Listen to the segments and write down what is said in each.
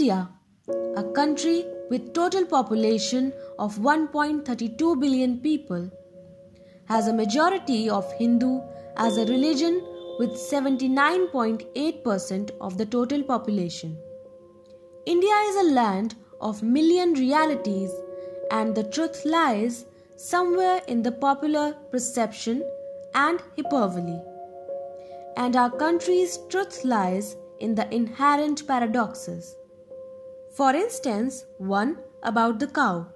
India, a country with total population of 1.32 billion people, has a majority of Hindu as a religion with 79.8% of the total population. India is a land of million realities and the truth lies somewhere in the popular perception and hyperbole. And our country's truth lies in the inherent paradoxes. For instance, one about the cow.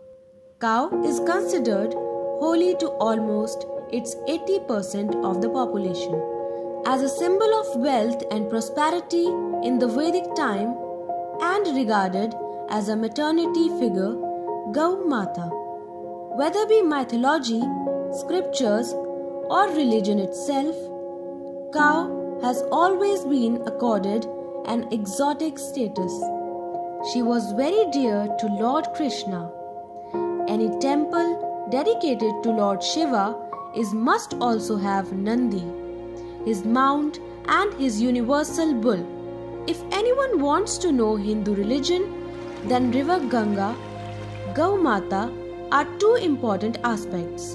Cow is considered holy to almost its 80% of the population. As a symbol of wealth and prosperity in the Vedic time and regarded as a maternity figure, Gau Mata. Whether be mythology, scriptures, or religion itself, cow has always been accorded an exotic status. She was very dear to Lord Krishna. Any temple dedicated to Lord Shiva is must also have Nandi, his mount and his universal bull. If anyone wants to know Hindu religion, then river Ganga, Gaumata are two important aspects.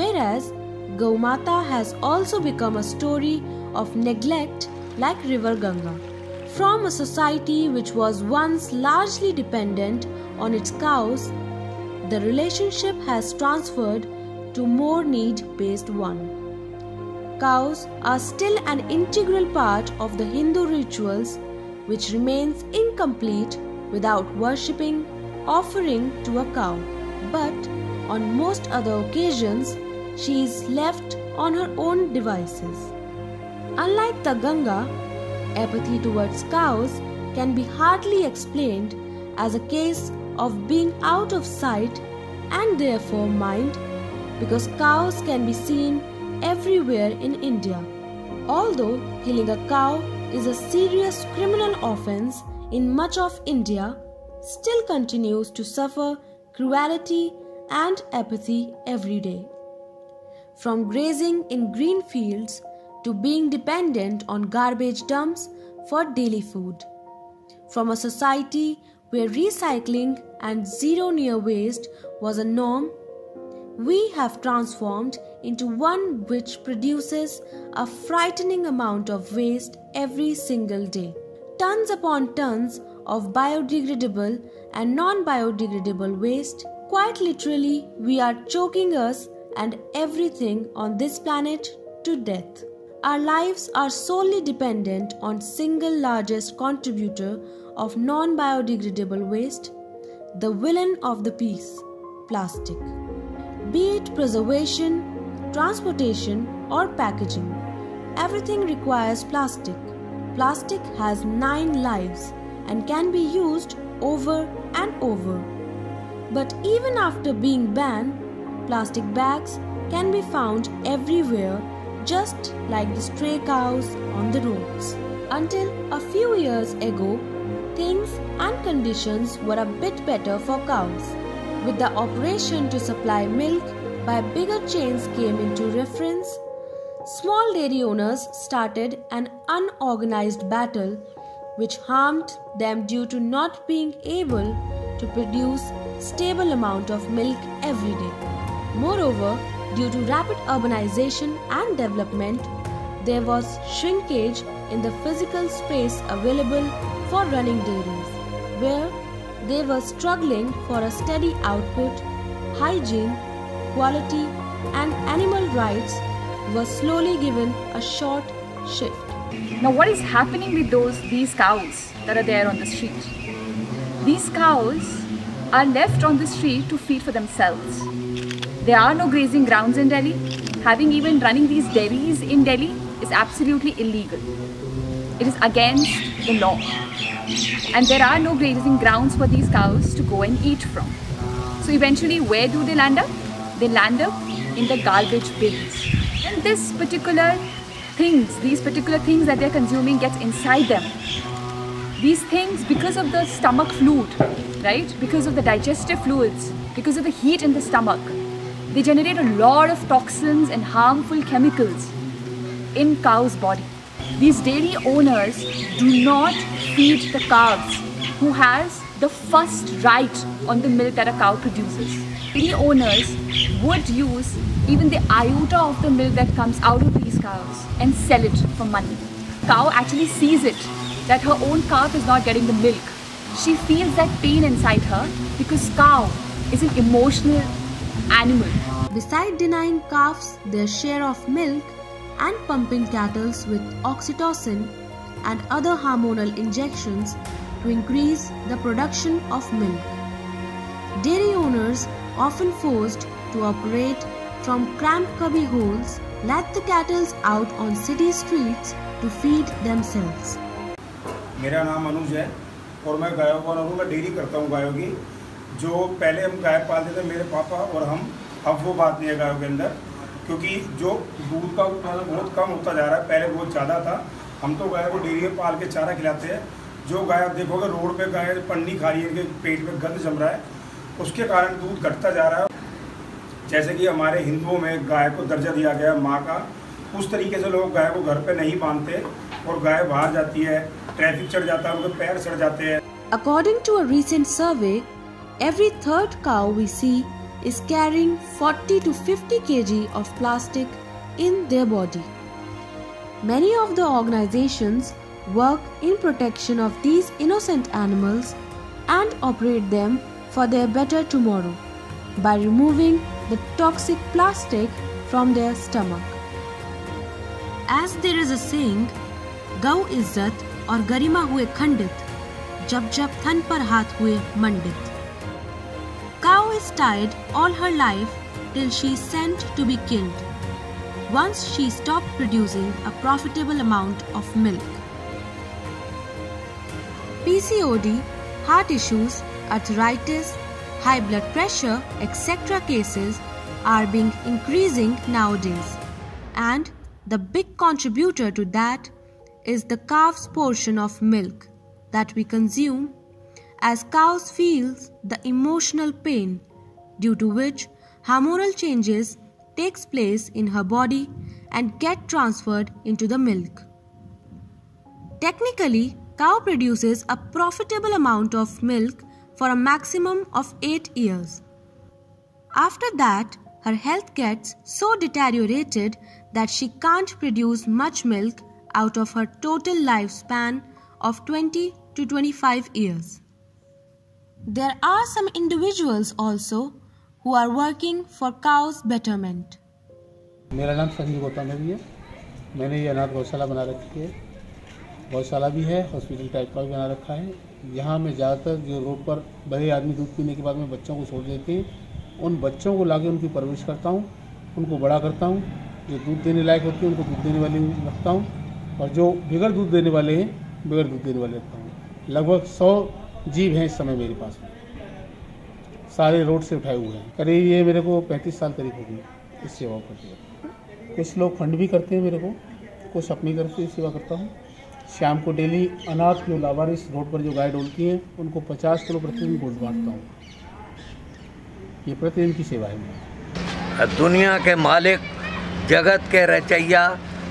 Whereas Gaumata has also become a story of neglect like river Ganga. From a society which was once largely dependent on its cows, the relationship has transferred to more need-based one. Cows are still an integral part of the Hindu rituals which remains incomplete without worshipping, offering to a cow. But on most other occasions, she is left on her own devices. Unlike the Ganga, apathy towards cows can be hardly explained as a case of being out of sight and therefore mind because cows can be seen everywhere in India. Although killing a cow is a serious criminal offense in much of India, still continues to suffer cruelty and apathy every day. From grazing in green fields to being dependent on garbage dumps for daily food. From a society where recycling and zero near waste was a norm, we have transformed into one which produces a frightening amount of waste every single day. Tons upon tons of biodegradable and non biodegradable waste. Quite literally, we are choking us and everything on this planet to death. Our lives are solely dependent on single largest contributor of non-biodegradable waste, the villain of the piece, plastic. Be it preservation, transportation or packaging, everything requires plastic. Plastic has 9 lives and can be used over and over. But even after being banned, plastic bags can be found everywhere just like the stray cows on the roads. Until a few years ago, things and conditions were a bit better for cows. With the operation to supply milk by bigger chains came into reference, small dairy owners started an unorganized battle which harmed them due to not being able to produce stable amount of milk every day. Moreover, Due to rapid urbanization and development, there was shrinkage in the physical space available for running dairies, where they were struggling for a steady output, hygiene, quality, and animal rights were slowly given a short shift. Now, what is happening with those these cows that are there on the street? These cows are left on the street to feed for themselves. There are no grazing grounds in Delhi. Having even running these dairies in Delhi is absolutely illegal. It is against the law. And there are no grazing grounds for these cows to go and eat from. So eventually, where do they land up? They land up in the garbage bins. And this particular things, these particular things that they're consuming gets inside them. These things, because of the stomach fluid, right? Because of the digestive fluids, because of the heat in the stomach, they generate a lot of toxins and harmful chemicals in cow's body. These dairy owners do not feed the calves who has the first right on the milk that a cow produces. Many owners would use even the iota of the milk that comes out of these cows and sell it for money. Cow actually sees it that her own calf is not getting the milk. She feels that pain inside her because cow is an emotional animal. Beside denying calves their share of milk and pumping cattle with oxytocin and other hormonal injections to increase the production of milk. Dairy owners, often forced to operate from cramped cubby holes, let the cattle out on city streets to feed themselves. मेरा नाम अनुज है और मैं गायों का हूँ मैं dairy करता हूँ गायों की जो पहले हम गाय पालते थे मेरे पापा और हम अब वो बात नहीं है गायों के अंदर। क्योंकि जो दूध का उत्पादन बहुत कम होता जा रहा है पहले बहुत ज़्यादा था। हम तो गाय को डेयरी में पाल के चारा खिलाते हैं। जो गाय आप देखोगे रोड पे गाय पन्नी खा रही है इनके पेट में गंद जम रहा है। उसके कारण दूध घटता जा रहा है। जैसे कि हमारे हिंदुओं में गाय को दर्जा दिया गया माँ का। उस तरीके से लोग गाय को घर पे नहीं बांधते और गाय बाहर जाती है ट्रैफ़िक चढ़ जाता है उनके पैर चढ़ जाते हैं। According to a recent survey, every third cow we see is carrying 40 to 50 kg of plastic in their body. Many of the organizations work in protection of these innocent animals and operate them for their better tomorrow by removing the toxic plastic from their stomach. As there is a saying, गौ इज्जत और गरिमा हुए खंडित जब जब थन पर हाथ हुए मंडित Cow is tied all her life till she is sent to be killed. Once she stopped producing a profitable amount of milk. PCOD, heart issues, arthritis, high blood pressure, etc. cases are being increasing nowadays. And the big contributor to that is the calf's portion of milk that we consume as cows feels the emotional pain due to which hormonal changes takes place in her body and get transferred into the milk. Technically, cow produces a profitable amount of milk for a maximum of 8 years. After that, her health gets so deteriorated that she can't produce much milk out of her total lifespan of 20 to 25 years. There are some individuals also who are working for cows' betterment. मेरा नाम संजीव गौतम है। मैंने ये अनाथ गौशाला बना रखी है। गौशाला भी है हॉस्पिटल टाइप का भी बना रखा है। यहाँ मैं ज़्यादातर जो रोड पर बड़े आदमी दूध पीने के बाद में बच्चों को छोड़ देते हैं, उन बच्चों को लाके उनकी परवरिश करता हूँ, उनको बड़ा करता हूँ। जो दूध देने लायक होती है, उनको दूध देने वाले रखता हूँ। और जो बिगड़ दूध देने वाले हैं, बिगड़ दूध देने वाले रखता हूँ। लगभग सौ जीव हैं इस समय मेरे पास में। सारे रोड से उठाए हुए हैं। करीब ये मेरे को पैंतीस साल करीब हो गई इस सेवा करते हुए। कुछ लोग फंड भी करते हैं मेरे को। कुछ अपनी तरफ़ से सेवा करता हूँ। शाम को डेली अनाथ जो लावारिस रोड पर जो गाय डोलती हैं, उनको पचास किलो प्रतिदिन गोद बांटता हूँ। ये प्रतिदिन की सेवा है दुनिया के मालिक, जगत के रचैया,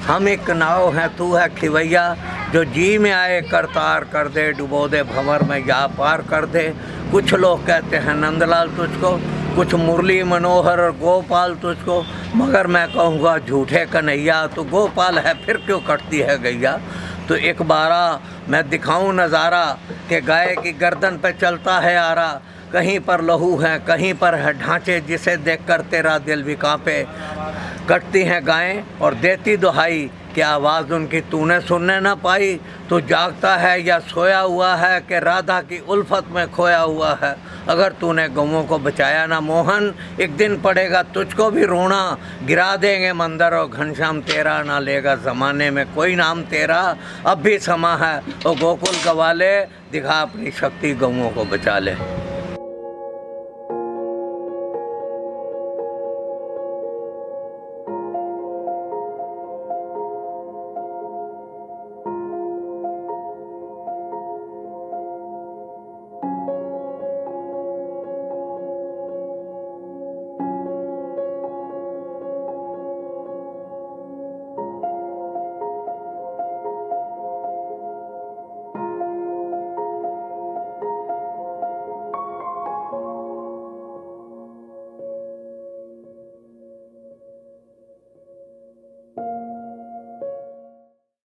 हम एक नाव हैं, तू है खिवैया। जो जी में आए, करतार कर दे, डुबो दे, भंवर में जा, पार कर दे। कुछ लोग कहते हैं, नंदलाल तुझको, कुछ मुरली, मनोहर और गोपाल तुझको, मगर मैं कहूँगा, झूठे कन्हैया तो गोपाल है, फिर क्यों कटती है गैया? तो एक बारा, मैं दिखाऊँ नज़ारा कि गाय की गर्दन पे चलता है आरा, कहीं पर लहू है, कहीं पर है ढांचे, जिसे देखकर तेरा दिल भी कांपे। कटती हैं गायें और देती दुहाई कि आवाज़ उनकी, तूने सुनने ना पाई तो जागता है या सोया हुआ है कि राधा की उल्फत में खोया हुआ है? अगर तूने गौों को बचाया ना मोहन, एक दिन पड़ेगा तुझको भी रोना। गिरा देंगे मंदिर और घनश्याम तेरा ना लेगा ज़माने में कोई नाम तेरा। अब भी समा है और गोकुल गवाले, दिखा अपनी शक्ति गौों को बचा ले।